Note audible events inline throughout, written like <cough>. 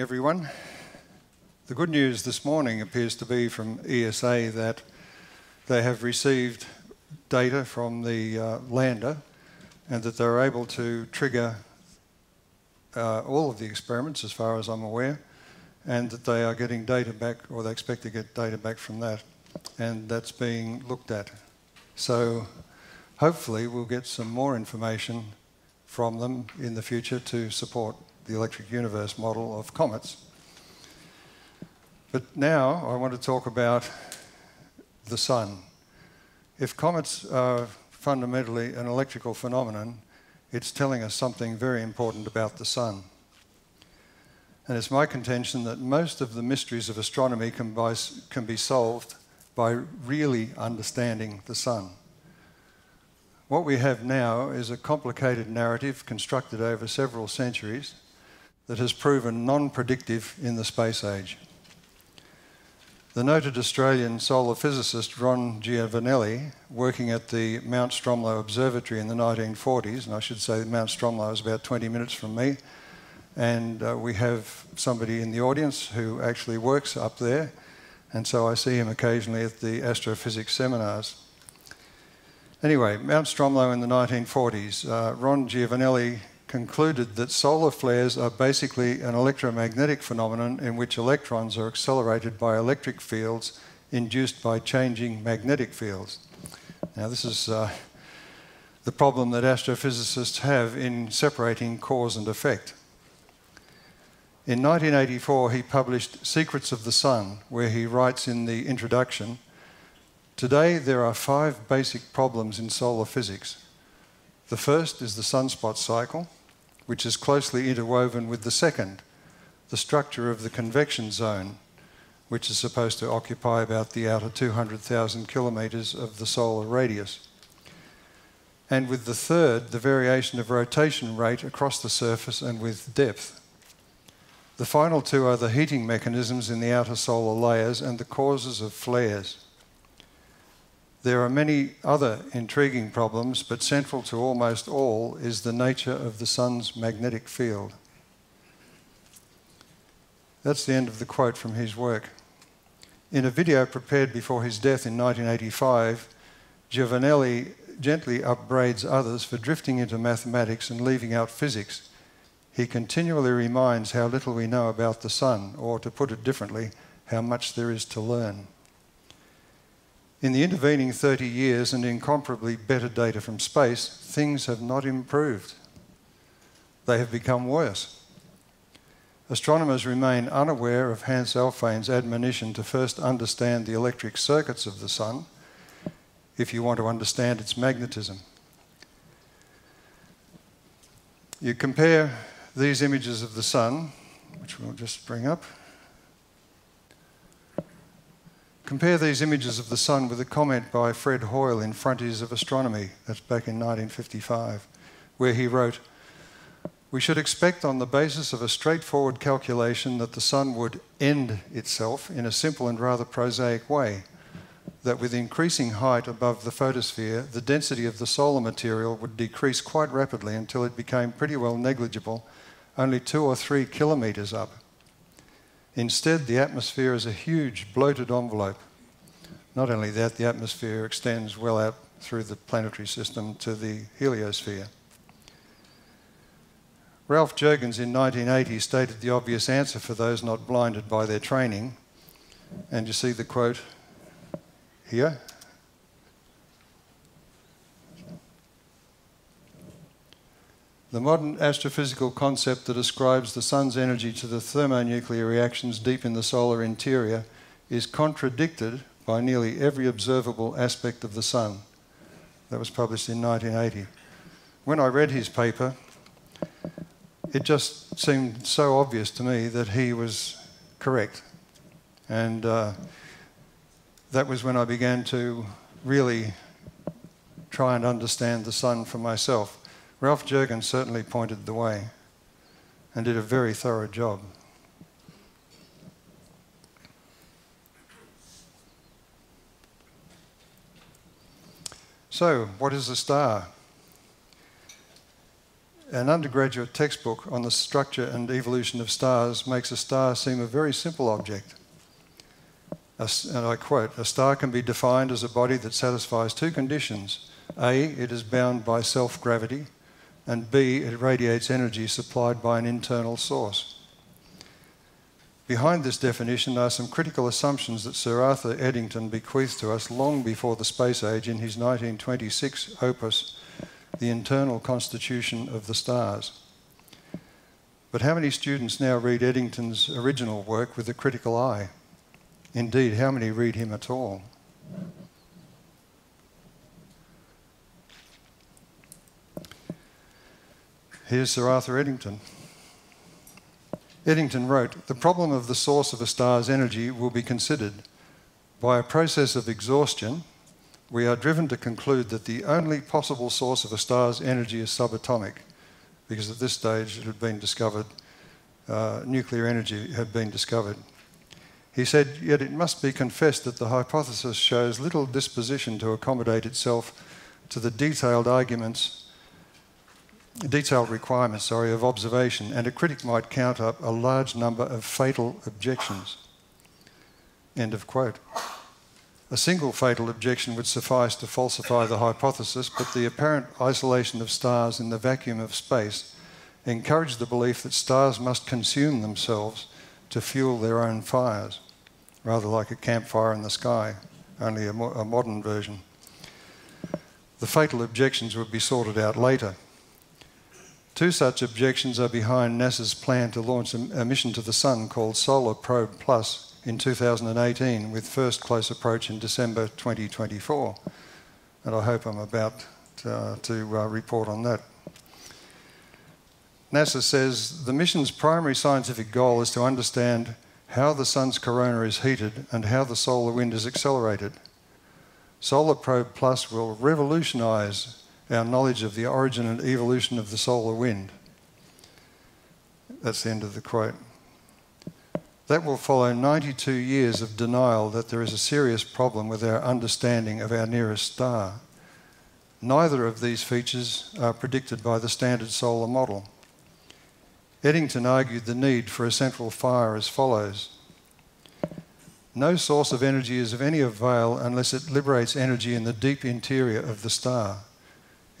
everyone. The good news this morning appears to be from ESA that they have received data from the uh, lander and that they're able to trigger uh, all of the experiments, as far as I'm aware, and that they are getting data back, or they expect to get data back from that, and that's being looked at. So hopefully we'll get some more information from them in the future to support the electric universe model of comets. But now I want to talk about the sun. If comets are fundamentally an electrical phenomenon, it's telling us something very important about the sun. And it's my contention that most of the mysteries of astronomy can, by, can be solved by really understanding the sun. What we have now is a complicated narrative constructed over several centuries that has proven non predictive in the space age. The noted Australian solar physicist Ron Giovanelli, working at the Mount Stromlo Observatory in the 1940s, and I should say Mount Stromlo is about 20 minutes from me, and uh, we have somebody in the audience who actually works up there, and so I see him occasionally at the astrophysics seminars. Anyway, Mount Stromlo in the 1940s, uh, Ron Giovanelli concluded that solar flares are basically an electromagnetic phenomenon in which electrons are accelerated by electric fields induced by changing magnetic fields. Now, this is uh, the problem that astrophysicists have in separating cause and effect. In 1984, he published Secrets of the Sun, where he writes in the introduction Today, there are five basic problems in solar physics. The first is the sunspot cycle, which is closely interwoven with the second, the structure of the convection zone, which is supposed to occupy about the outer 200,000 kilometres of the solar radius. And with the third, the variation of rotation rate across the surface and with depth. The final two are the heating mechanisms in the outer solar layers and the causes of flares. There are many other intriguing problems, but central to almost all is the nature of the sun's magnetic field. That's the end of the quote from his work. In a video prepared before his death in 1985, Giovanelli gently upbraids others for drifting into mathematics and leaving out physics. He continually reminds how little we know about the sun, or to put it differently, how much there is to learn. In the intervening 30 years and incomparably better data from space, things have not improved. They have become worse. Astronomers remain unaware of Hans Alfvén's admonition to first understand the electric circuits of the Sun if you want to understand its magnetism. You compare these images of the Sun, which we'll just bring up. Compare these images of the sun with a comment by Fred Hoyle in Frontiers of Astronomy, that's back in 1955, where he wrote, We should expect on the basis of a straightforward calculation that the sun would end itself in a simple and rather prosaic way, that with increasing height above the photosphere, the density of the solar material would decrease quite rapidly until it became pretty well negligible, only two or three kilometres up. Instead, the atmosphere is a huge bloated envelope. Not only that, the atmosphere extends well out through the planetary system to the heliosphere. Ralph Juergens in 1980 stated the obvious answer for those not blinded by their training. And you see the quote here. The modern astrophysical concept that ascribes the sun's energy to the thermonuclear reactions deep in the solar interior is contradicted by nearly every observable aspect of the sun. That was published in 1980. When I read his paper, it just seemed so obvious to me that he was correct. And uh, that was when I began to really try and understand the sun for myself. Ralph Juergens certainly pointed the way and did a very thorough job. So, what is a star? an undergraduate textbook on the structure and evolution of stars makes a star seem a very simple object. and I quote, a star can be defined as a body that satisfies two conditions. A, it is bound by self gravity, and B, it radiates energy supplied by an internal source. Behind this definition are some critical assumptions that Sir Arthur Eddington bequeathed to us long before the space age in his 1926 opus, The Internal Constitution of the Stars. But how many students now read Eddington's original work with a critical eye? Indeed, how many read him at all? Here's Sir Arthur Eddington. Eddington wrote The problem of the source of a star's energy will be considered. By a process of exhaustion, we are driven to conclude that the only possible source of a star's energy is subatomic, because at this stage it had been discovered, uh, nuclear energy had been discovered. He said, Yet it must be confessed that the hypothesis shows little disposition to accommodate itself to the detailed arguments detailed requirements sorry, of observation, and a critic might count up a large number of fatal objections. End of quote. A single fatal objection would suffice to falsify the hypothesis, but the apparent isolation of stars in the vacuum of space encouraged the belief that stars must consume themselves to fuel their own fires, rather like a campfire in the sky, only a, mo a modern version. The fatal objections would be sorted out later Two such objections are behind NASA's plan to launch a mission to the Sun called Solar Probe Plus in 2018, with first close approach in December 2024. And I hope I'm about to, uh, to uh, report on that. NASA says the mission's primary scientific goal is to understand how the Sun's corona is heated and how the solar wind is accelerated. Solar Probe Plus will revolutionise our knowledge of the origin and evolution of the solar wind. That's the end of the quote. That will follow 92 years of denial that there is a serious problem with our understanding of our nearest star. Neither of these features are predicted by the standard solar model. Eddington argued the need for a central fire as follows. No source of energy is of any avail unless it liberates energy in the deep interior of the star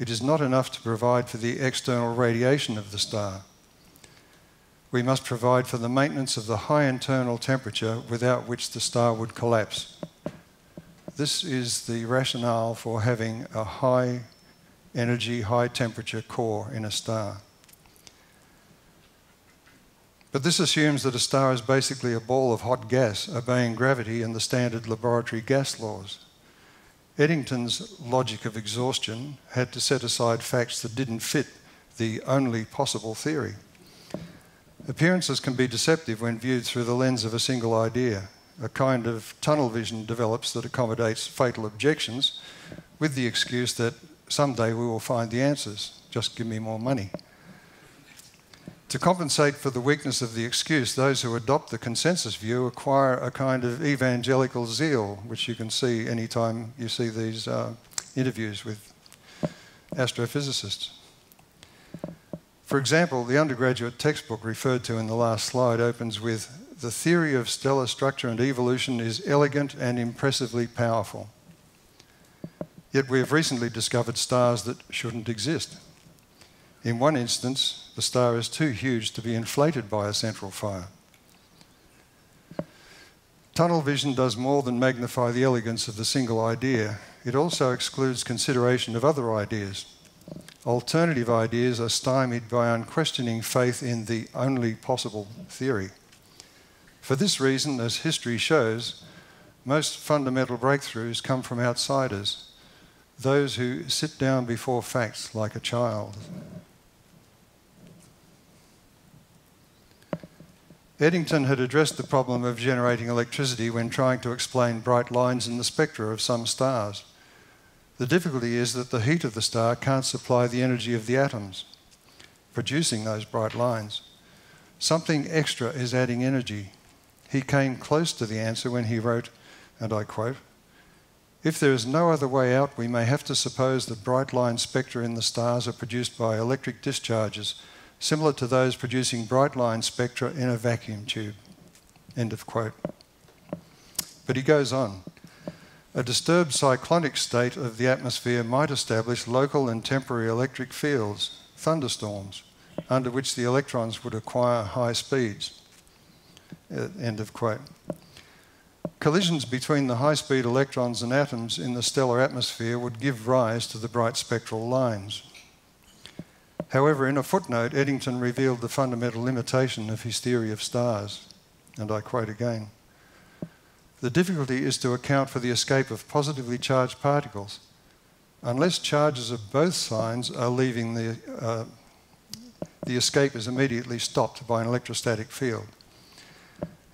it is not enough to provide for the external radiation of the star. We must provide for the maintenance of the high internal temperature without which the star would collapse. This is the rationale for having a high energy, high temperature core in a star. But this assumes that a star is basically a ball of hot gas obeying gravity and the standard laboratory gas laws. Eddington's logic of exhaustion had to set aside facts that didn't fit the only possible theory. Appearances can be deceptive when viewed through the lens of a single idea. A kind of tunnel vision develops that accommodates fatal objections with the excuse that someday we will find the answers, just give me more money. To compensate for the weakness of the excuse, those who adopt the consensus view acquire a kind of evangelical zeal, which you can see anytime you see these uh, interviews with astrophysicists. For example, the undergraduate textbook referred to in the last slide opens with The theory of stellar structure and evolution is elegant and impressively powerful. Yet we have recently discovered stars that shouldn't exist. In one instance, the star is too huge to be inflated by a central fire. Tunnel vision does more than magnify the elegance of the single idea, it also excludes consideration of other ideas. Alternative ideas are stymied by unquestioning faith in the only possible theory. For this reason, as history shows, most fundamental breakthroughs come from outsiders, those who sit down before facts like a child. Eddington had addressed the problem of generating electricity when trying to explain bright lines in the spectra of some stars. The difficulty is that the heat of the star can't supply the energy of the atoms, producing those bright lines. Something extra is adding energy. He came close to the answer when he wrote, and I quote, If there is no other way out, we may have to suppose that bright line spectra in the stars are produced by electric discharges, similar to those producing bright line spectra in a vacuum tube. End of quote. But he goes on. A disturbed cyclonic state of the atmosphere might establish local and temporary electric fields, thunderstorms, under which the electrons would acquire high speeds. Uh, end of quote. Collisions between the high speed electrons and atoms in the stellar atmosphere would give rise to the bright spectral lines. However, in a footnote, Eddington revealed the fundamental limitation of his theory of stars, and I quote again The difficulty is to account for the escape of positively charged particles. Unless charges of both signs are leaving the, uh, the escape is immediately stopped by an electrostatic field.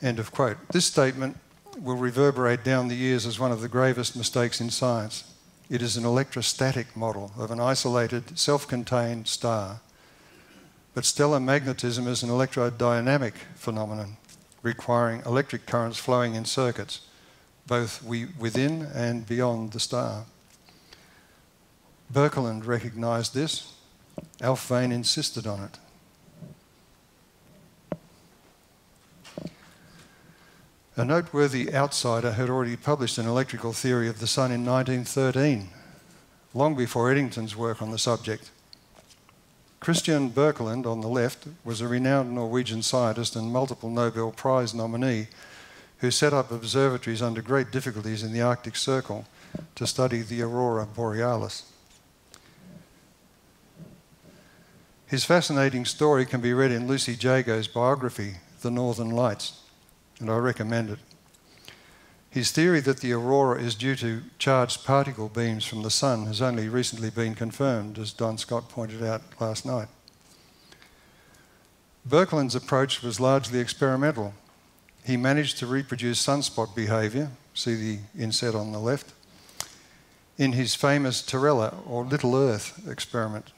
End of quote. This statement will reverberate down the years as one of the gravest mistakes in science. It is an electrostatic model of an isolated, self contained star. But stellar magnetism is an electrodynamic phenomenon requiring electric currents flowing in circuits, both within and beyond the star. Birkeland recognised this. Alfvén insisted on it. A noteworthy outsider had already published an electrical theory of the sun in 1913, long before Eddington's work on the subject. Christian Birkeland, on the left, was a renowned Norwegian scientist and multiple Nobel Prize nominee who set up observatories under great difficulties in the Arctic Circle to study the aurora borealis. His fascinating story can be read in Lucy Jago's biography, The Northern Lights and I recommend it. His theory that the aurora is due to charged particle beams from the sun has only recently been confirmed, as Don Scott pointed out last night. Birkeland's approach was largely experimental. He managed to reproduce sunspot behaviour, see the inset on the left, in his famous Terrella or Little Earth experiment,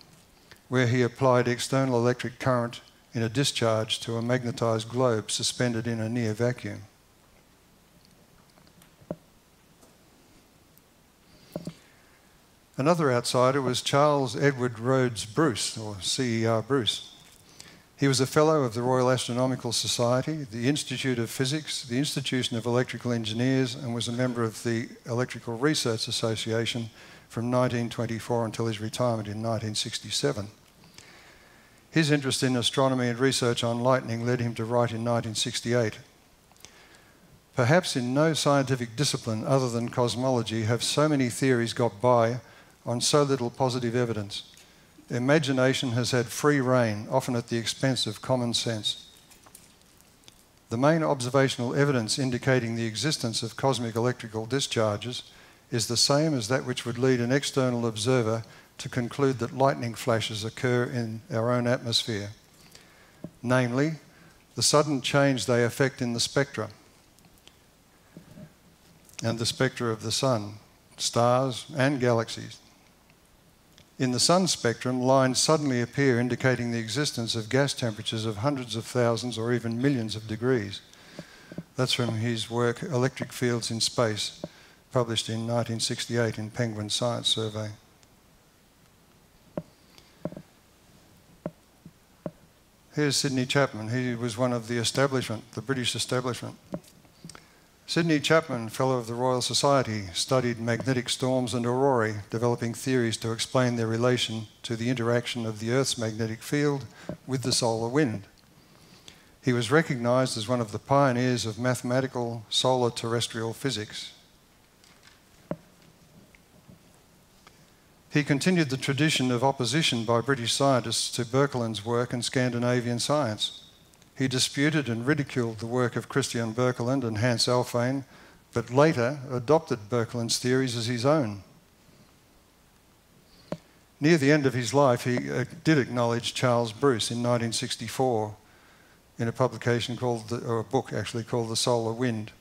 where he applied external electric current in a discharge to a magnetised globe suspended in a near vacuum. Another outsider was Charles Edward Rhodes Bruce, or CER Bruce. He was a Fellow of the Royal Astronomical Society, the Institute of Physics, the Institution of Electrical Engineers, and was a member of the Electrical Research Association from 1924 until his retirement in 1967. His interest in astronomy and research on lightning led him to write in 1968 Perhaps in no scientific discipline other than cosmology have so many theories got by on so little positive evidence. Imagination has had free rein, often at the expense of common sense. The main observational evidence indicating the existence of cosmic electrical discharges is the same as that which would lead an external observer to conclude that lightning flashes occur in our own atmosphere, namely, the sudden change they affect in the spectra and the spectra of the sun, stars, and galaxies. In the sun spectrum, lines suddenly appear indicating the existence of gas temperatures of hundreds of thousands or even millions of degrees. That's from his work Electric Fields in Space, published in 1968 in Penguin Science Survey. Here's Sidney Chapman. He was one of the establishment, the British establishment. Sidney Chapman, Fellow of the Royal Society, studied magnetic storms and aurorae, developing theories to explain their relation to the interaction of the Earth's magnetic field with the solar wind. He was recognised as one of the pioneers of mathematical solar terrestrial physics. He continued the tradition of opposition by British scientists to Birkeland's work in Scandinavian science. He disputed and ridiculed the work of Christian Birkeland and Hans Alfvén, but later adopted Birkeland's theories as his own. Near the end of his life, he uh, did acknowledge Charles Bruce in 1964 in a publication called, the, or a book actually called The Solar Wind.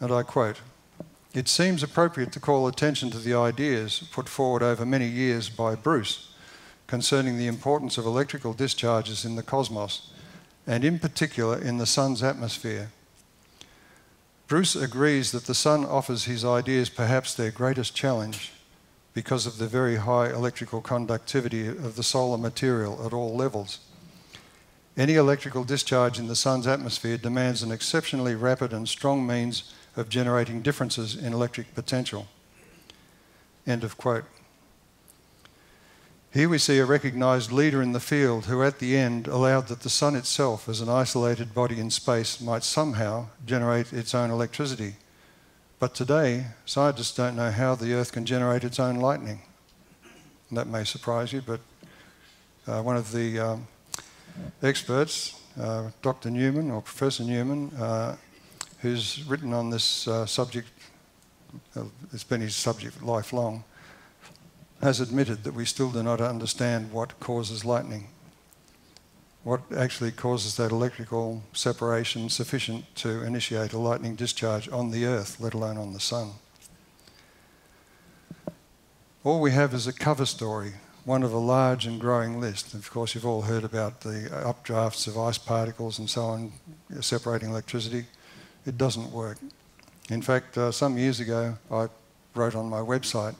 And I quote, it seems appropriate to call attention to the ideas put forward over many years by Bruce concerning the importance of electrical discharges in the cosmos, and in particular in the Sun's atmosphere. Bruce agrees that the sun offers his ideas perhaps their greatest challenge because of the very high electrical conductivity of the solar material at all levels. Any electrical discharge in the sun's atmosphere demands an exceptionally rapid and strong means of generating differences in electric potential. End of quote. Here we see a recognised leader in the field who, at the end, allowed that the sun itself, as an isolated body in space, might somehow generate its own electricity. But today, scientists don't know how the Earth can generate its own lightning. And that may surprise you, but uh, one of the um, experts, uh, Dr. Newman or Professor Newman, uh, who's written on this uh, subject, uh, it's been his subject lifelong has admitted that we still do not understand what causes lightning. What actually causes that electrical separation sufficient to initiate a lightning discharge on the Earth, let alone on the Sun. All we have is a cover story, one of a large and growing list. Of course, you've all heard about the updrafts of ice particles and so on separating electricity. It doesn't work. In fact, uh, some years ago, I wrote on my website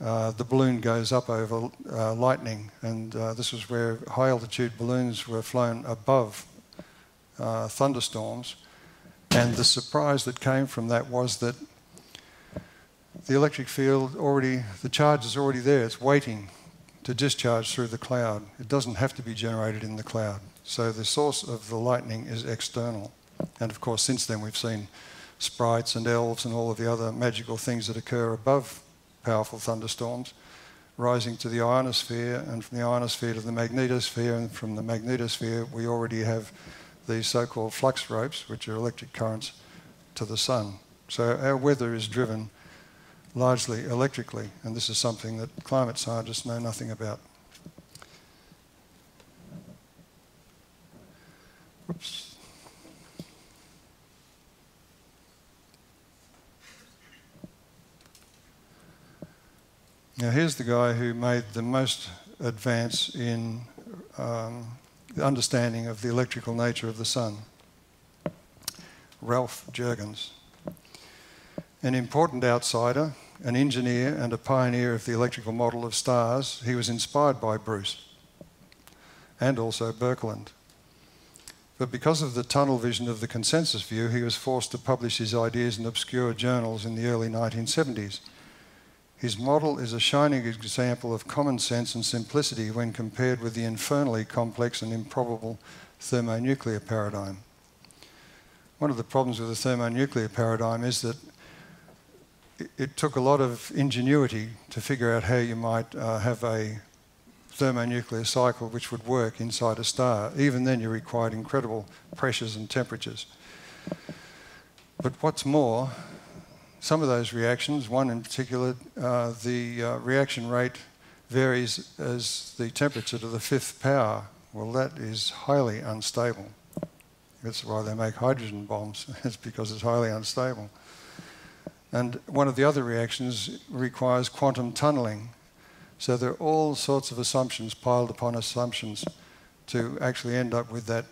uh, the balloon goes up over uh, lightning, and uh, this was where high altitude balloons were flown above uh, thunderstorms. And the surprise that came from that was that the electric field already, the charge is already there, it's waiting to discharge through the cloud. It doesn't have to be generated in the cloud. So the source of the lightning is external. And of course, since then, we've seen sprites and elves and all of the other magical things that occur above powerful thunderstorms, rising to the ionosphere, and from the ionosphere to the magnetosphere, and from the magnetosphere, we already have these so called flux ropes, which are electric currents to the sun. So our weather is driven largely electrically, and this is something that climate scientists know nothing about. Oops. Now, here's the guy who made the most advance in um, the understanding of the electrical nature of the sun Ralph Juergens. An important outsider, an engineer, and a pioneer of the electrical model of stars, he was inspired by Bruce and also Birkeland. But because of the tunnel vision of the consensus view, he was forced to publish his ideas in obscure journals in the early 1970s. His model is a shining example of common sense and simplicity when compared with the infernally complex and improbable thermonuclear paradigm. One of the problems with the thermonuclear paradigm is that it took a lot of ingenuity to figure out how you might uh, have a thermonuclear cycle which would work inside a star. Even then, you required incredible pressures and temperatures. But what's more, some of those reactions, one in particular, uh, the uh, reaction rate varies as the temperature to the fifth power. Well, that is highly unstable. That's why they make hydrogen bombs, <laughs> it's because it's highly unstable. And one of the other reactions requires quantum tunneling. So there are all sorts of assumptions piled upon assumptions to actually end up with that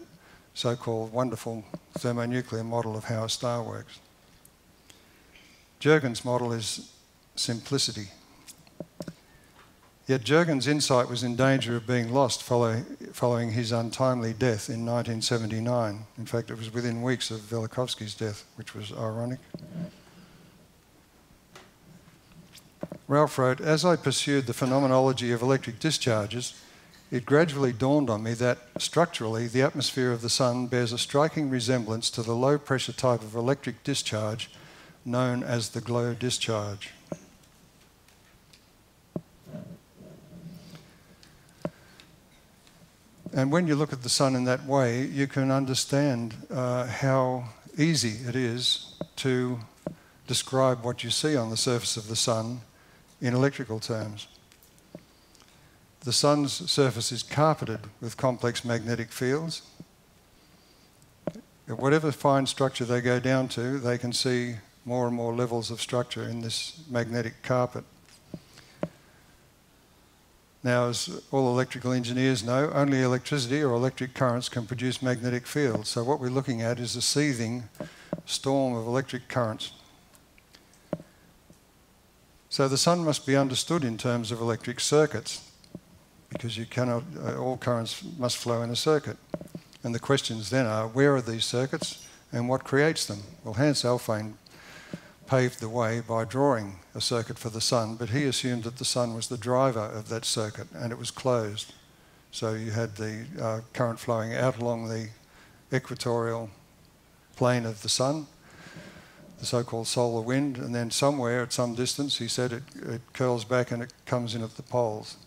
so called wonderful thermonuclear model of how a star works. Juergens' model is simplicity. Yet Juergens' insight was in danger of being lost follow, following his untimely death in 1979. In fact, it was within weeks of Velikovsky's death, which was ironic. Ralph wrote, As I pursued the phenomenology of electric discharges, it gradually dawned on me that structurally the atmosphere of the Sun bears a striking resemblance to the low pressure type of electric discharge known as the glow discharge. And when you look at the sun in that way, you can understand uh, how easy it is to describe what you see on the surface of the sun in electrical terms. The sun's surface is carpeted with complex magnetic fields. At whatever fine structure they go down to, they can see more and more levels of structure in this magnetic carpet. Now, as all electrical engineers know, only electricity or electric currents can produce magnetic fields. So what we're looking at is a seething storm of electric currents. So the sun must be understood in terms of electric circuits because you cannot, uh, all currents must flow in a circuit. And the questions then are, where are these circuits and what creates them? Well, Hans Alfvén paved the way by drawing a circuit for the sun, but he assumed that the sun was the driver of that circuit and it was closed. So you had the uh, current flowing out along the equatorial plane of the sun, the so-called solar wind, and then somewhere at some distance, he said it, it curls back and it comes in at the poles.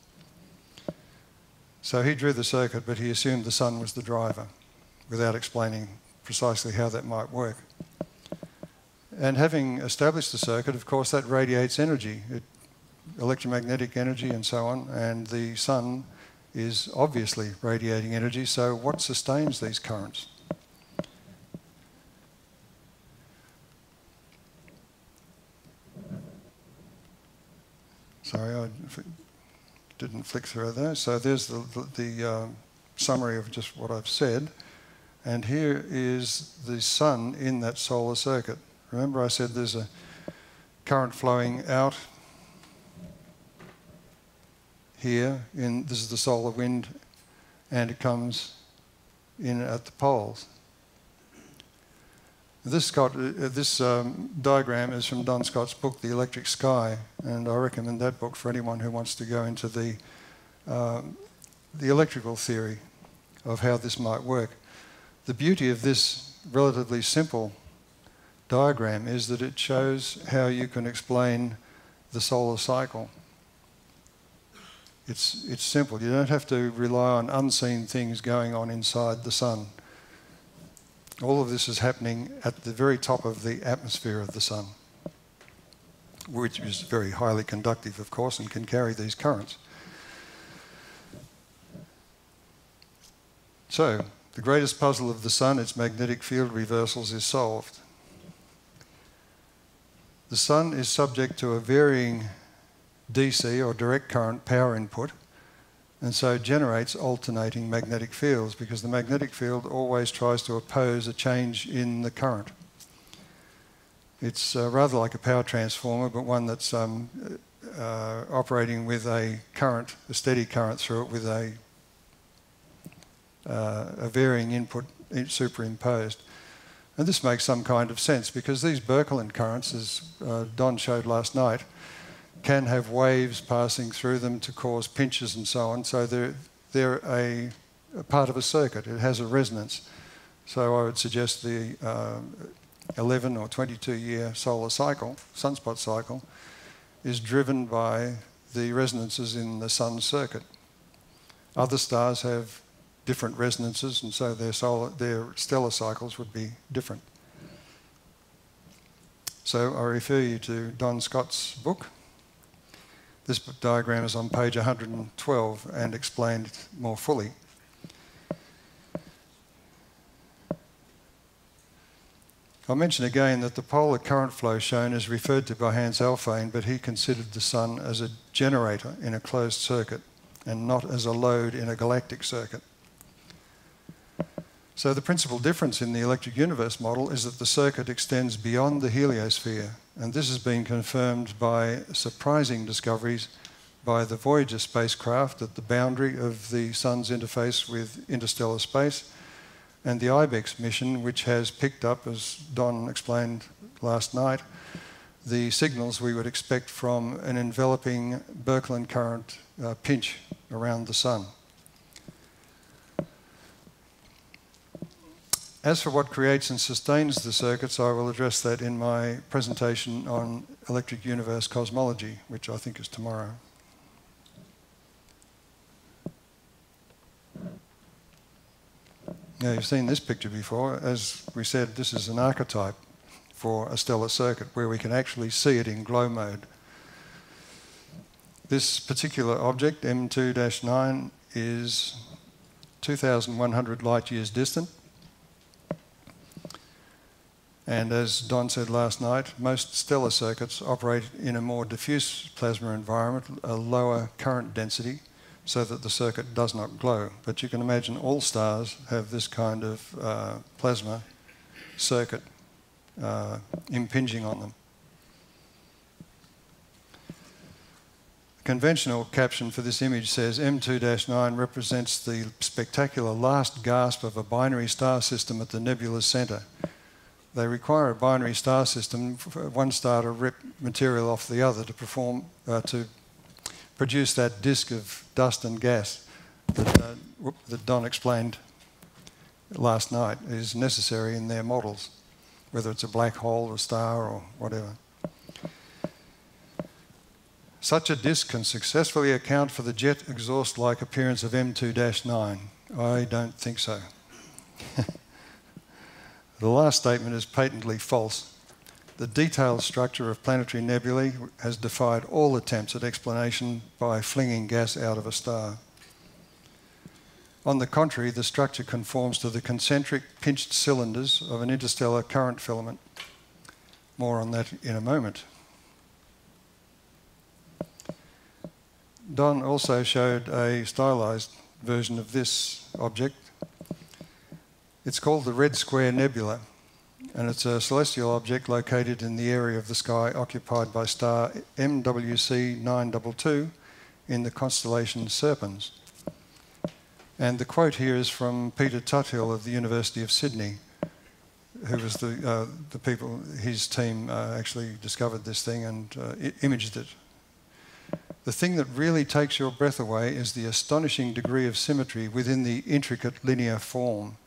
So he drew the circuit, but he assumed the sun was the driver without explaining precisely how that might work. And having established the circuit, of course, that radiates energy, it, electromagnetic energy and so on, and the sun is obviously radiating energy, so what sustains these currents? Sorry, I didn't flick through those. So there's the, the, the uh, summary of just what I've said. And here is the sun in that solar circuit. Remember I said there's a current flowing out here in this is the solar wind and it comes in at the poles. This, Scott, uh, this um, diagram is from Don Scott's book, The Electric Sky, and I recommend that book for anyone who wants to go into the, uh, the electrical theory of how this might work. The beauty of this relatively simple diagram is that it shows how you can explain the solar cycle. It's, it's simple. You don't have to rely on unseen things going on inside the sun. All of this is happening at the very top of the atmosphere of the sun, which is very highly conductive, of course, and can carry these currents. So, the greatest puzzle of the sun, its magnetic field reversals, is solved. The sun is subject to a varying DC or direct current power input and so generates alternating magnetic fields because the magnetic field always tries to oppose a change in the current. It's uh, rather like a power transformer, but one that's um, uh, operating with a current, a steady current through it with a, uh, a varying input superimposed. And this makes some kind of sense because these Birkeland currents, as uh, Don showed last night, can have waves passing through them to cause pinches and so on. So they're, they're a, a part of a circuit. It has a resonance. So I would suggest the uh, 11 or 22 year solar cycle, sunspot cycle, is driven by the resonances in the sun's circuit. Other stars have different resonances, and so their, solar, their stellar cycles would be different. So I refer you to Don Scott's book, this diagram is on page 112 and explained more fully. I'll mention again that the polar current flow shown is referred to by Hans Alfvén, but he considered the sun as a generator in a closed circuit and not as a load in a galactic circuit. So the principal difference in the electric universe model is that the circuit extends beyond the heliosphere and this has been confirmed by surprising discoveries by the Voyager spacecraft at the boundary of the Sun's interface with interstellar space, and the IBEX mission, which has picked up, as Don explained last night, the signals we would expect from an enveloping Birkeland current uh, pinch around the Sun. As for what creates and sustains the circuits, I will address that in my presentation on electric universe cosmology, which I think is tomorrow. Now, you've seen this picture before. As we said, this is an archetype for a stellar circuit where we can actually see it in glow mode. This particular object, M2 9, is 2,100 light years distant and as Don said last night, most stellar circuits operate in a more diffuse plasma environment, a lower current density, so that the circuit does not glow. But you can imagine all stars have this kind of uh, plasma circuit uh, impinging on them. The conventional caption for this image says M2-9 represents the spectacular last gasp of a binary star system at the nebula's centre. They require a binary star system, for one star to rip material off the other to perform, uh, to produce that disk of dust and gas that, uh, that Don explained last night is necessary in their models, whether it's a black hole, or a star, or whatever. Such a disk can successfully account for the jet exhaust like appearance of M2 9. I don't think so. <laughs> the last statement is patently false. The detailed structure of planetary nebulae has defied all attempts at explanation by flinging gas out of a star. On the contrary, the structure conforms to the concentric pinched cylinders of an interstellar current filament. More on that in a moment. Don also showed a stylized version of this object. It's called the Red Square Nebula, and it's a celestial object located in the area of the sky occupied by star MWC 922 in the constellation Serpens. And the quote here is from Peter Tuthill of the University of Sydney, who was the, uh, the people, his team uh, actually discovered this thing and uh, imaged it. The thing that really takes your breath away is the astonishing degree of symmetry within the intricate linear form.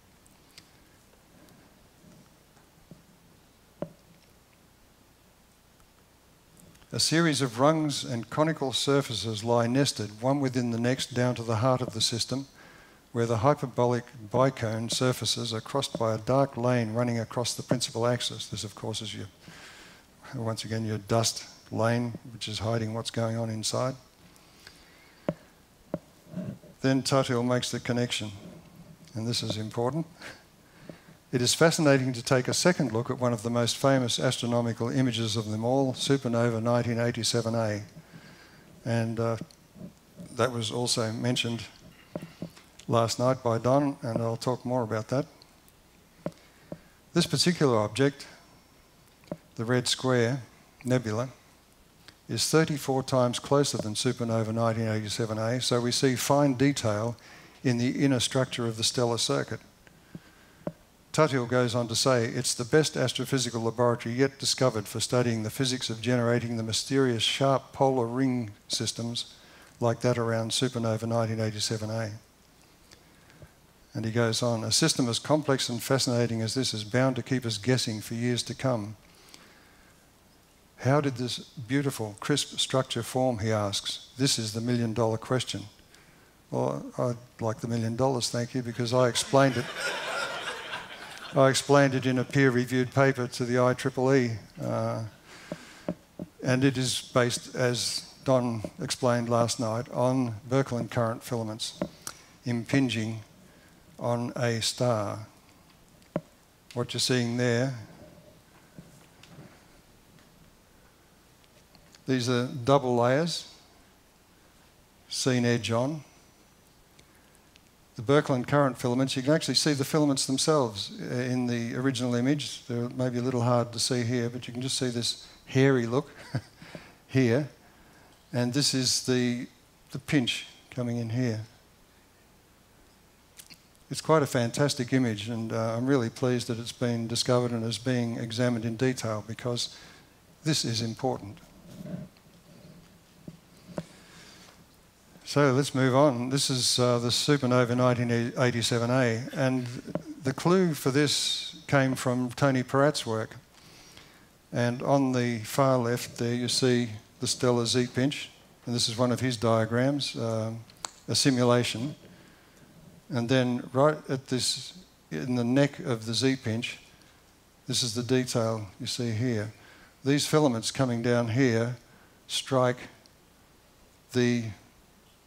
A series of rungs and conical surfaces lie nested, one within the next, down to the heart of the system, where the hyperbolic bicone surfaces are crossed by a dark lane running across the principal axis. This, of course, is your, once again, your dust lane, which is hiding what's going on inside. Then Tuthill makes the connection, and this is important. It is fascinating to take a second look at one of the most famous astronomical images of them all, supernova 1987A. And uh, that was also mentioned last night by Don, and I'll talk more about that. This particular object, the Red Square Nebula, is 34 times closer than supernova 1987A, so we see fine detail in the inner structure of the stellar circuit. Tuthill goes on to say, it's the best astrophysical laboratory yet discovered for studying the physics of generating the mysterious sharp polar ring systems like that around supernova 1987A. And he goes on, a system as complex and fascinating as this is bound to keep us guessing for years to come. How did this beautiful, crisp structure form, he asks. This is the million dollar question. Well, I'd like the million dollars, thank you, because I explained it. I explained it in a peer reviewed paper to the IEEE. Uh, and it is based, as Don explained last night, on Birkeland current filaments impinging on a star. What you're seeing there, these are double layers, seen edge on. The Birkeland current filaments, you can actually see the filaments themselves uh, in the original image. They're maybe a little hard to see here, but you can just see this hairy look <laughs> here. And this is the, the pinch coming in here it's quite a fantastic image, and uh, I'm really pleased that it's been discovered and is being examined in detail because this is important. So let's move on. This is uh, the supernova 1987A, and the clue for this came from Tony Peratt's work. And on the far left there, you see the stellar Z pinch, and this is one of his diagrams, um, a simulation. And then right at this, in the neck of the Z-pinch, this is the detail you see here. These filaments coming down here strike the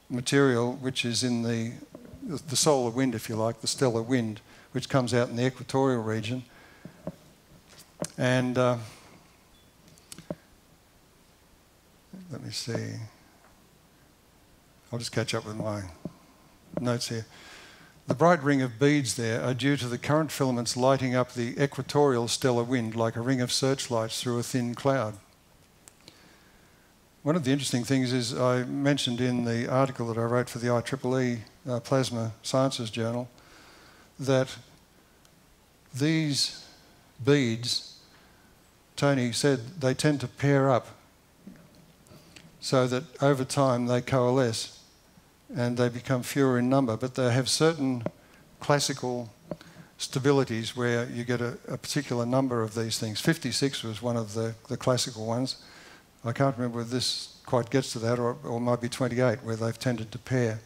material which is in the, the solar wind, if you like, the stellar wind, which comes out in the equatorial region. And uh, let me see. I'll just catch up with my notes here. The bright ring of beads there are due to the current filaments lighting up the equatorial stellar wind like a ring of searchlights through a thin cloud. One of the interesting things is I mentioned in the article that I wrote for the IEEE uh, Plasma Sciences Journal that these beads, Tony said, they tend to pair up so that over time they coalesce and they become fewer in number, but they have certain classical stabilities where you get a, a, particular number of these things. 56 was one of the, the classical ones. I can't remember whether this quite gets to that, or, or might be 28, where they've tended to pair.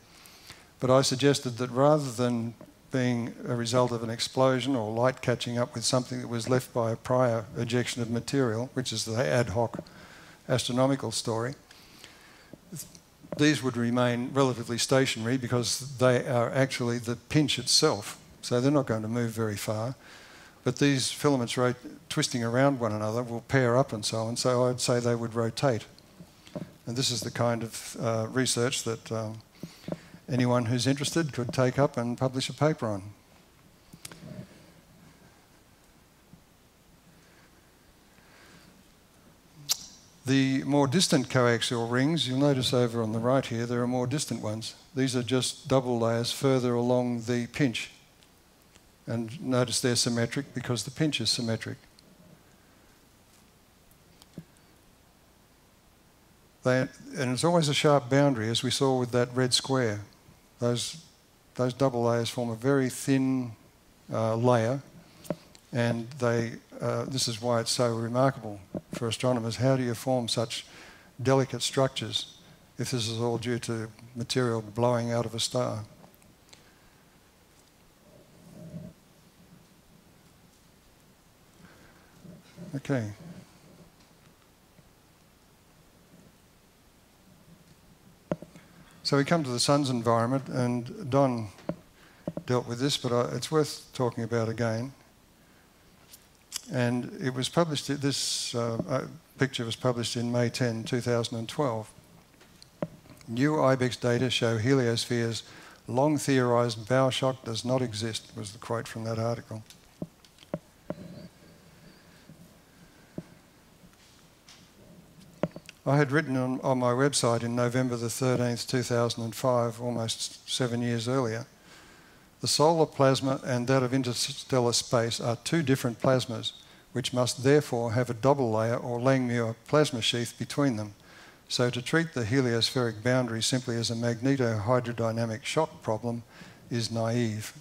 But I suggested that rather than being a result of an explosion or light catching up with something that was left by a prior ejection of material, which is the ad hoc astronomical story, these would remain relatively stationary because they are actually the pinch itself, so they're not going to move very far. But these filaments twisting around one another will pair up and so on, so I'd say they would rotate. And this is the kind of uh, research that um, anyone who's interested could take up and publish a paper on. The more distant coaxial rings, you'll notice over on the right here, there are more distant ones. These are just double layers further along the pinch. And notice they're symmetric because the pinch is symmetric. They, and it's always a sharp boundary, as we saw with that red square. Those, those double layers form a very thin uh, layer, and they, uh, this is why it's so remarkable for astronomers. How do you form such delicate structures if this is all due to material blowing out of a star? Okay. So we come to the sun's environment, and Don dealt with this, but I, it's worth talking about again. And it was published, this uh, uh picture was published in May 10, 2012. New IBEX data show heliospheres long theorised bow shock does not exist, was the quote from that article. I had written on, on my website in November the 13th, 2005, almost seven years earlier, the solar plasma and that of interstellar space are two different plasmas, which must therefore have a double layer or Langmuir plasma sheath between them. So to treat the heliospheric boundary simply as a magnetohydrodynamic shock problem is naive.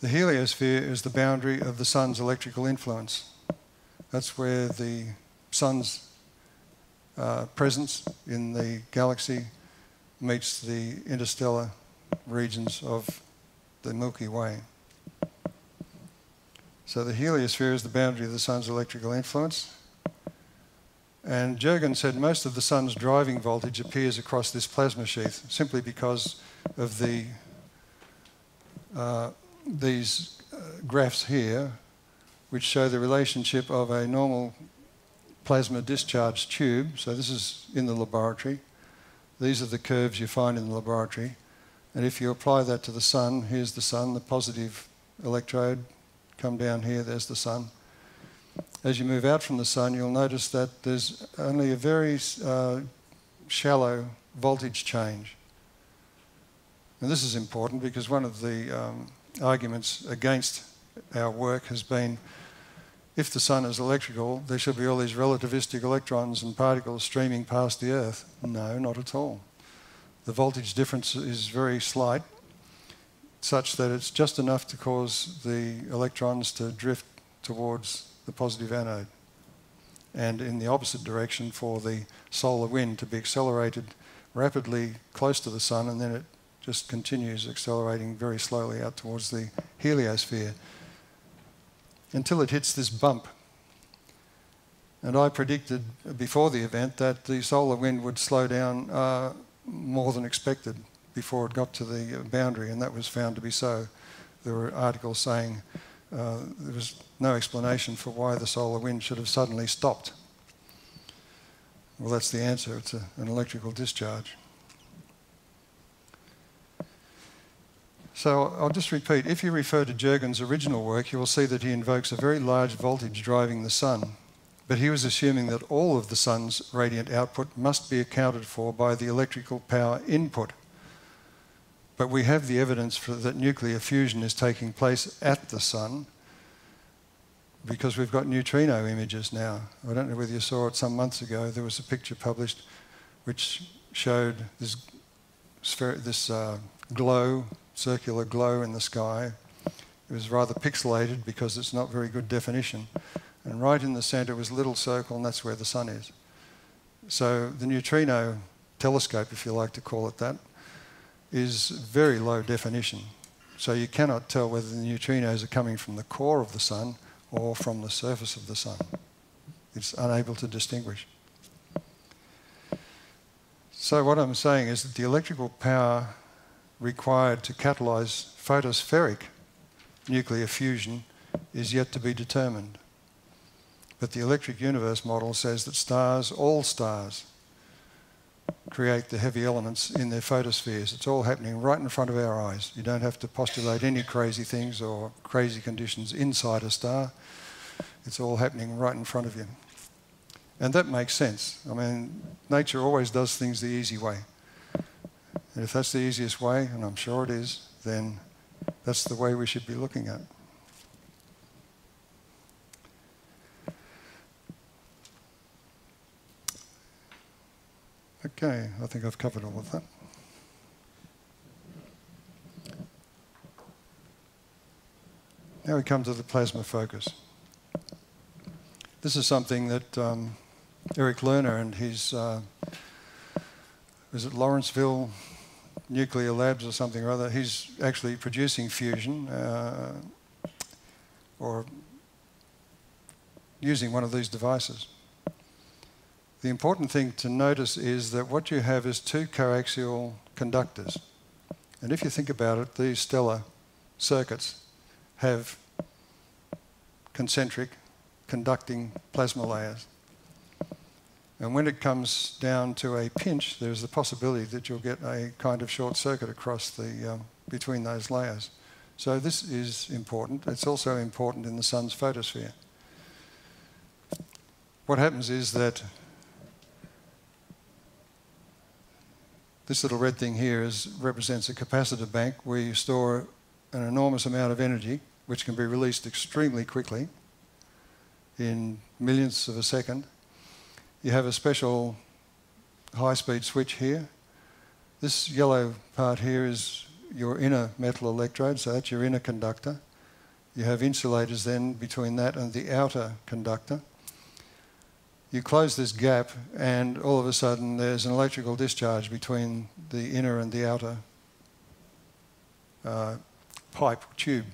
The heliosphere is the boundary of the sun's electrical influence. That's where the sun's uh, presence in the galaxy meets the interstellar regions of the Milky Way. So the heliosphere is the boundary of the sun's electrical influence. And Juergens said most of the sun's driving voltage appears across this plasma sheath simply because of the uh, these uh, graphs here, which show the relationship of a normal plasma discharge tube. So this is in the laboratory. These are the curves you find in the laboratory. And if you apply that to the sun, here's the sun, the positive electrode, come down here, there's the sun. As you move out from the sun, you'll notice that there's only a very uh, shallow voltage change. And this is important because one of the um, arguments against our work has been if the sun is electrical, there should be all these relativistic electrons and particles streaming past the Earth. No, not at all. The voltage difference is very slight, such that it's just enough to cause the electrons to drift towards the positive anode, and in the opposite direction for the solar wind to be accelerated rapidly close to the sun, and then it just continues accelerating very slowly out towards the heliosphere until it hits this bump. And I predicted before the event that the solar wind would slow down uh, more than expected before it got to the boundary, and that was found to be so. There were articles saying uh, there was no explanation for why the solar wind should have suddenly stopped. Well, that's the answer. It's a, an electrical discharge. So I'll just repeat. If you refer to Juergens' original work, you will see that he invokes a very large voltage driving the sun. But he was assuming that all of the sun's radiant output must be accounted for by the electrical power input. But we have the evidence for that nuclear fusion is taking place at the sun because we've got neutrino images now. I don't know whether you saw it some months ago. There was a picture published which showed this, this uh, glow, circular glow in the sky. It was rather pixelated because it's not very good definition. And right in the centre was a little circle, and that's where the sun is. So the neutrino telescope, if you like to call it that, is very low definition. So you cannot tell whether the neutrinos are coming from the core of the sun or from the surface of the sun. It's unable to distinguish. So what I'm saying is that the electrical power required to catalyse photospheric nuclear fusion is yet to be determined. But the electric universe model says that stars, all stars, create the heavy elements in their photospheres. It's all happening right in front of our eyes. You don't have to postulate any crazy things or crazy conditions inside a star. It's all happening right in front of you. And that makes sense. I mean, nature always does things the easy way. And if that's the easiest way, and I'm sure it is, then that's the way we should be looking at. Okay, I think I've covered all of that. Now we come to the plasma focus. This is something that um, Eric Lerner and his, uh, is it Lawrenceville Nuclear Labs or something or other, he's actually producing fusion uh, or using one of these devices. The important thing to notice is that what you have is two coaxial conductors. And if you think about it, these stellar circuits have concentric conducting plasma layers. And when it comes down to a pinch, there's the possibility that you'll get a kind of short circuit across the, um, between those layers. So this is important. It's also important in the sun's photosphere. What happens is that This little red thing here is, represents a capacitor bank where you store an enormous amount of energy, which can be released extremely quickly in millionths of a second. You have a special high-speed switch here. This yellow part here is your inner metal electrode, so that's your inner conductor. You have insulators then between that and the outer conductor you close this gap, and all of a sudden there's an electrical discharge between the inner and the outer uh, pipe tube.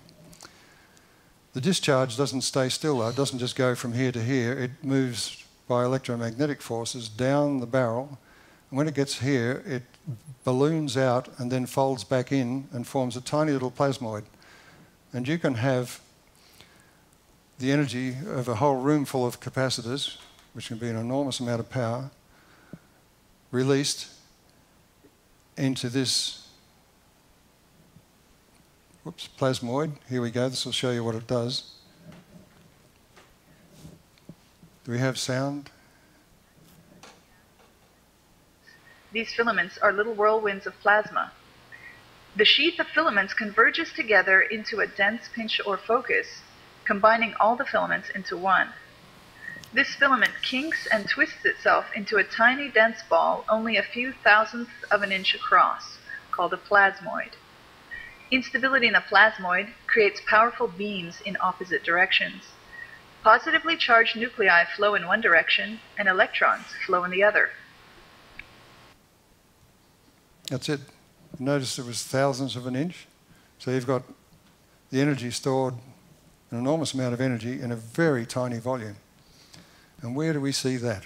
The discharge doesn't stay still though, it doesn't just go from here to here, it moves by electromagnetic forces down the barrel. And when it gets here, it balloons out and then folds back in and forms a tiny little plasmoid. And you can have the energy of a whole room full of capacitors which can be an enormous amount of power, released into this whoops, plasmoid. Here we go. This will show you what it does. Do we have sound? These filaments are little whirlwinds of plasma. The sheath of filaments converges together into a dense pinch or focus, combining all the filaments into one. This filament kinks and twists itself into a tiny dense ball only a few thousandths of an inch across, called a plasmoid. Instability in a plasmoid creates powerful beams in opposite directions. Positively charged nuclei flow in one direction, and electrons flow in the other. That's it. Notice it was thousands of an inch. So you've got the energy stored, an enormous amount of energy in a very tiny volume. And where do we see that?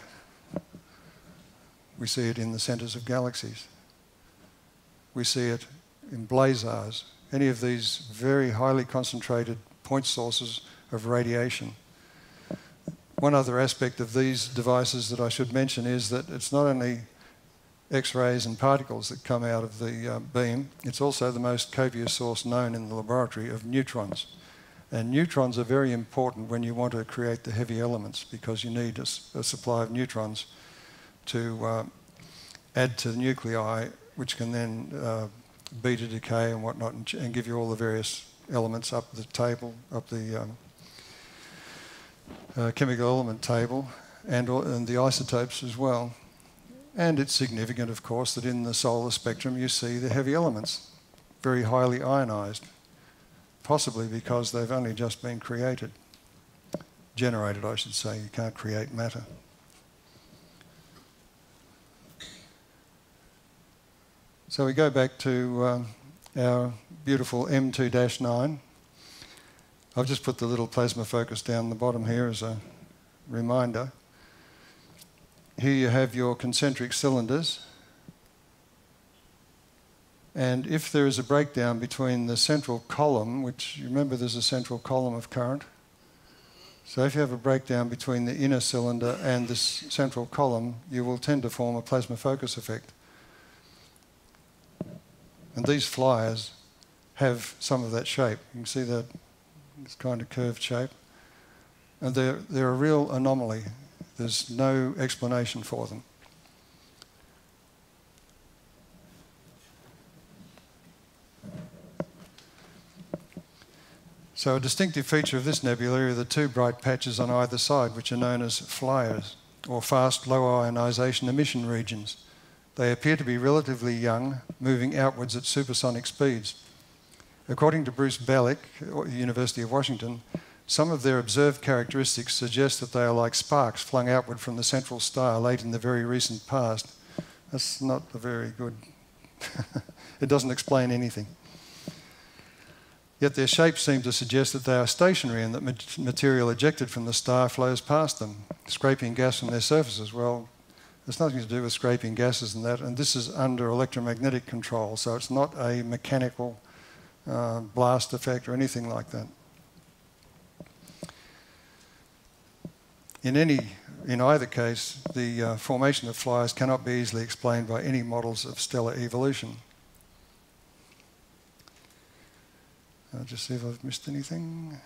We see it in the centres of galaxies. We see it in blazars, any of these very highly concentrated point sources of radiation. One other aspect of these devices that I should mention is that it's not only X-rays and particles that come out of the uh, beam, it's also the most copious source known in the laboratory of neutrons. And neutrons are very important when you want to create the heavy elements because you need a, a supply of neutrons to uh, add to the nuclei, which can then uh, beta decay and whatnot and, and, give you all the various elements up the table, up the um, uh, chemical element table, and, and the isotopes as well. And it's significant, of course, that in the solar spectrum you see the heavy elements, very highly ionized, possibly because they've only just been created. Generated, I should say. You can't create matter. So we go back to um, our beautiful M2 9. I've just put the little plasma focus down the bottom here as a reminder. Here you have your concentric cylinders. And if there is a breakdown between the central column, which you remember there's a central column of current. So if you have a breakdown between the inner cylinder and this central column, you will tend to form a plasma focus effect. And these flyers have some of that shape. You can see that this kind of curved shape. And they're, they're a real anomaly. There's no explanation for them. So a distinctive feature of this nebula are the two bright patches on either side, which are known as flyers, or fast low ionisation emission regions. They appear to be relatively young, moving outwards at supersonic speeds. According to Bruce Balick, University of Washington, some of their observed characteristics suggest that they are like sparks flung outward from the central star late in the very recent past. That's not a very good. <laughs> it doesn't explain anything. Yet their shapes seem to suggest that they are stationary and that material ejected from the star flows past them, scraping gas from their surfaces. Well, there's nothing to do with scraping gases and that, and this is under electromagnetic control, so it's not a mechanical uh, blast effect or anything like that. In any, in either case, the uh, formation of flyers cannot be easily explained by any models of stellar evolution. I'll just see if I've missed anything.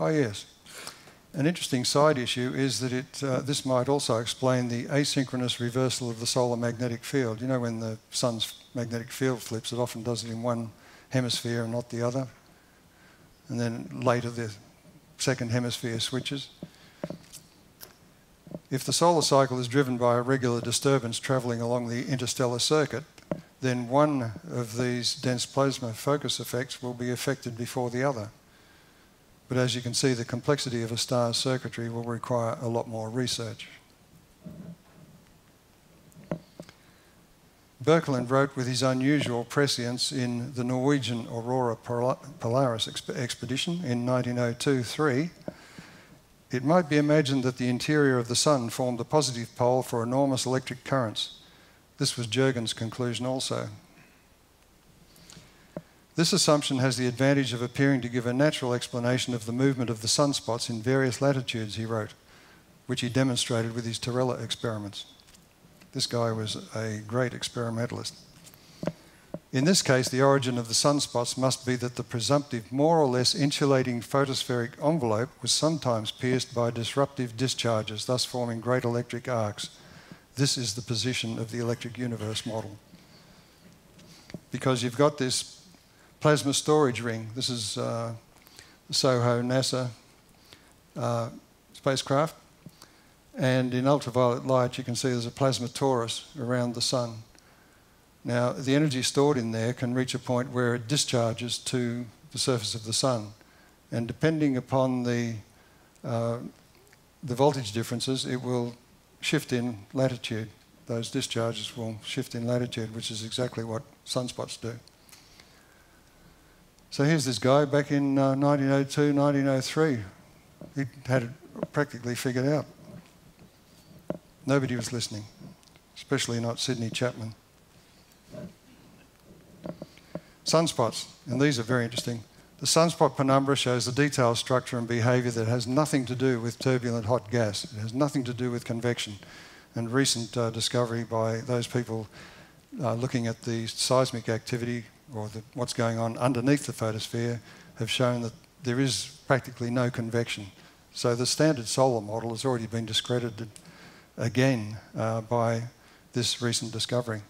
Oh yes. An interesting side issue is that it, uh, this might also explain the asynchronous reversal of the solar magnetic field. You know, when the sun's magnetic field flips, it often does it in one hemisphere and not the other. And then later the second hemisphere switches. If the solar cycle is driven by a regular disturbance travelling along the interstellar circuit, then one of these dense plasma focus effects will be affected before the other. But as you can see, the complexity of a star's circuitry will require a lot more research. Birkeland wrote with his unusual prescience in the Norwegian Aurora Polaris expedition in 1902-3, it might be imagined that the interior of the Sun formed the positive pole for enormous electric currents. This was Juergens' conclusion also. This assumption has the advantage of appearing to give a natural explanation of the movement of the sunspots in various latitudes, he wrote, which he demonstrated with his Terrella experiments. This guy was a great experimentalist. In this case, the origin of the sunspots must be that the presumptive, more or less insulating photospheric envelope was sometimes pierced by disruptive discharges, thus forming great electric arcs. This is the position of the electric universe model. Because you've got this plasma storage ring. This is uh, the SOHO NASA uh, spacecraft. And in ultraviolet light, you can see there's a plasma torus around the sun. Now, the energy stored in there can reach a point where it discharges to the surface of the sun. And depending upon the, uh, the voltage differences, it will shift in latitude. Those discharges will shift in latitude, which is exactly what sunspots do. So here's this guy back in uh, 1902, 1903. He had it practically figured out. Nobody was listening, especially not Sydney Chapman. Sunspots, and these are very interesting. The sunspot penumbra shows the detailed structure and behaviour that has nothing to do with turbulent hot gas. It has nothing to do with convection. And recent uh, discovery by those people uh, looking at the seismic activity or the, what's going on underneath the photosphere have shown that there is practically no convection. So the standard solar model has already been discredited again uh, by this recent discovery.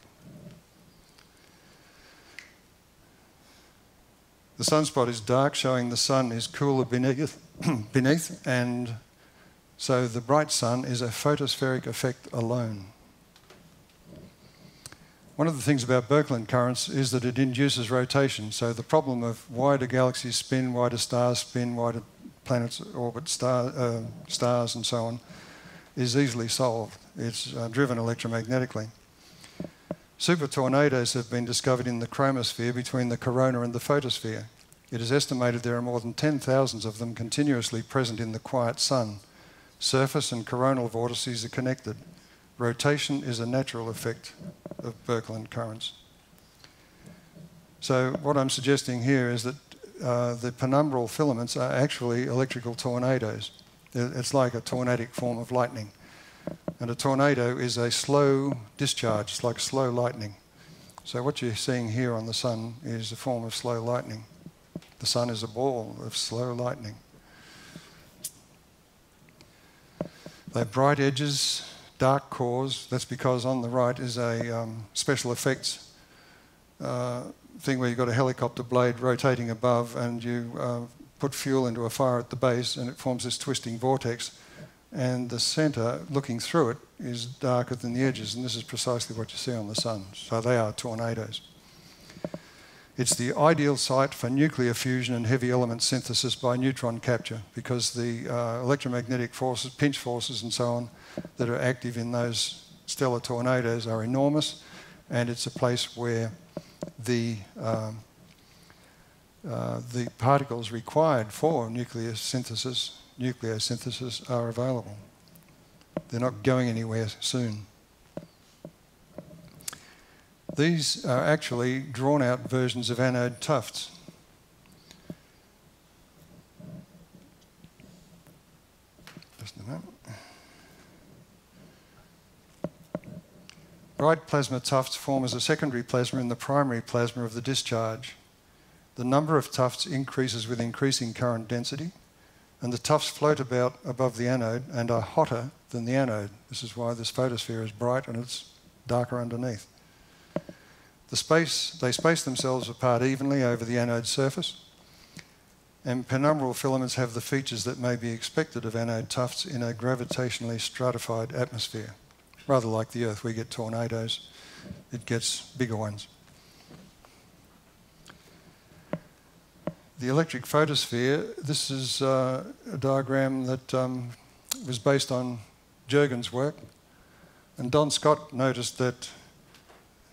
The sunspot is dark, showing the sun is cooler beneath, <clears throat> beneath, and so the bright sun is a photospheric effect alone. One of the things about Birkeland currents is that it induces rotation. So the problem of why do galaxies spin, why do stars spin, why do planets orbit star, uh, stars, and so on, is easily solved. It's uh, driven electromagnetically. Super tornadoes have been discovered in the chromosphere between the corona and the photosphere. It is estimated there are more than 10,000 of them continuously present in the quiet sun. Surface and coronal vortices are connected. Rotation is a natural effect of Birkeland currents. So what I'm suggesting here is that uh, the penumbral filaments are actually electrical tornadoes. It's like a tornadic form of lightning. And a tornado is a slow discharge, it's like slow lightning. So what you're seeing here on the sun is a form of slow lightning. The sun is a ball of slow lightning. They have bright edges, dark cores. That's because on the right is a um, special effects uh, thing where you've got a helicopter blade rotating above and you uh, put fuel into a fire at the base and it forms this twisting vortex and the centre, looking through it, is darker than the edges, and this is precisely what you see on the sun. So they are tornadoes. It's the ideal site for nuclear fusion and heavy element synthesis by neutron capture because the uh, electromagnetic forces, pinch forces, and so on that are active in those stellar tornadoes are enormous, and it's a place where the um, uh, the particles required for nuclear synthesis nucleosynthesis are available. They're not going anywhere soon. These are actually drawn out versions of anode tufts. Just a moment. Bright plasma tufts form as a secondary plasma in the primary plasma of the discharge. The number of tufts increases with increasing current density and the tufts float about above the anode and are hotter than the anode. This is why this photosphere is bright and it's darker underneath. The space, they space themselves apart evenly over the anode surface, and penumbral filaments have the features that may be expected of anode tufts in a gravitationally stratified atmosphere. Rather like the Earth, we get tornadoes, it gets bigger ones. The electric photosphere, this is uh, a diagram that um, was based on Juergens' work. And Don Scott noticed that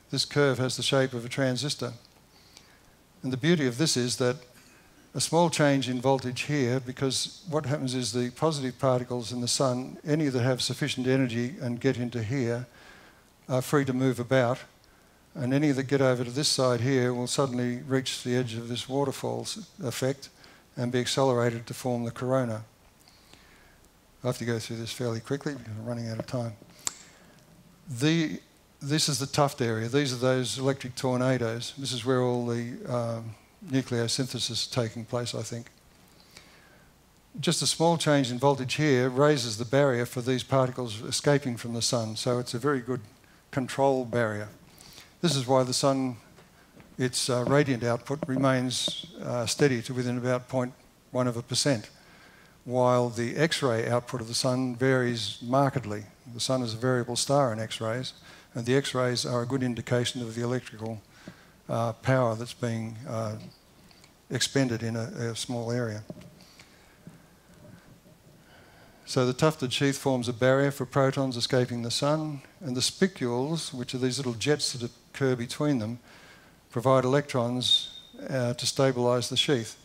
this curve has the shape of a transistor. And the beauty of this is that a small change in voltage here, because what happens is the positive particles in the sun, any that have sufficient energy and get into here, are free to move about and any that get over to this side here will suddenly reach the edge of this waterfall effect and be accelerated to form the corona. I have to go through this fairly quickly because I'm running out of time. The, this is the tuft area. These are those electric tornadoes. This is where all the um, nucleosynthesis is taking place, I think. Just a small change in voltage here raises the barrier for these particles escaping from the sun, so it's a very good control barrier. This is why the sun, its uh, radiant output remains uh, steady to within about 0.1 of a percent, while the X-ray output of the sun varies markedly. The sun is a variable star in X-rays, and the X-rays are a good indication of the electrical uh, power that's being uh, expended in a, a small area. So the tufted sheath forms a barrier for protons escaping the sun, and the spicules, which are these little jets that occur between them, provide electrons uh, to stabilise the sheath,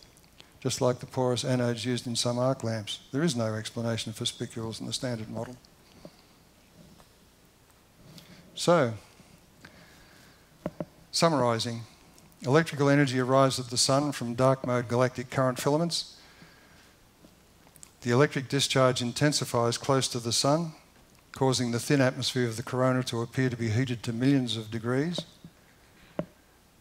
just like the porous anodes used in some arc lamps. There is no explanation for spicules in the standard model. So, summarising, Electrical energy arrives at the Sun from dark mode galactic current filaments. The electric discharge intensifies close to the Sun, causing the thin atmosphere of the corona to appear to be heated to millions of degrees.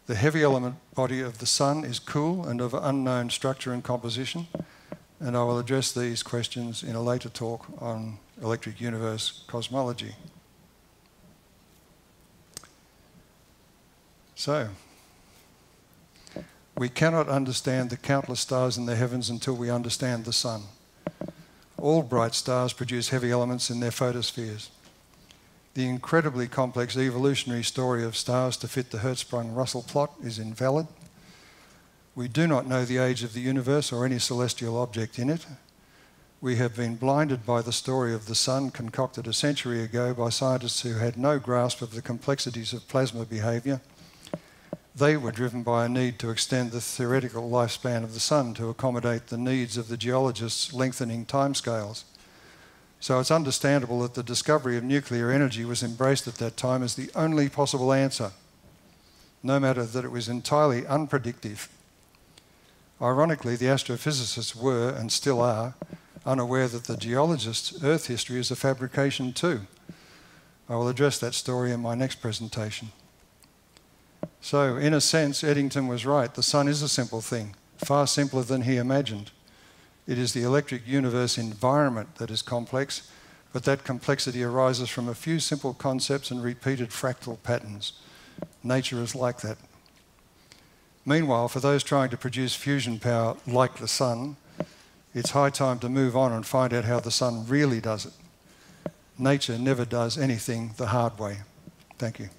The heavy element body of the Sun is cool and of unknown structure and composition, and I will address these questions in a later talk on electric universe cosmology. So, we cannot understand the countless stars in the heavens until we understand the Sun. All bright stars produce heavy elements in their photospheres. The incredibly complex evolutionary story of stars to fit the Hertzsprung-Russell plot is invalid. We do not know the age of the universe or any celestial object in it. We have been blinded by the story of the sun concocted a century ago by scientists who had no grasp of the complexities of plasma behaviour. They were driven by a need to extend the theoretical lifespan of the sun to accommodate the needs of the geologists' lengthening timescales. So it's understandable that the discovery of nuclear energy was embraced at that time as the only possible answer, no matter that it was entirely unpredictive. Ironically, the astrophysicists were, and still are, unaware that the geologists' Earth history is a fabrication too. I will address that story in my next presentation. So, in a sense, Eddington was right. The sun is a simple thing, far simpler than he imagined. It is the electric universe environment that is complex, but that complexity arises from a few simple concepts and repeated fractal patterns. Nature is like that. Meanwhile, for those trying to produce fusion power like the sun, it's high time to move on and find out how the sun really does it. Nature never does anything the hard way. Thank you.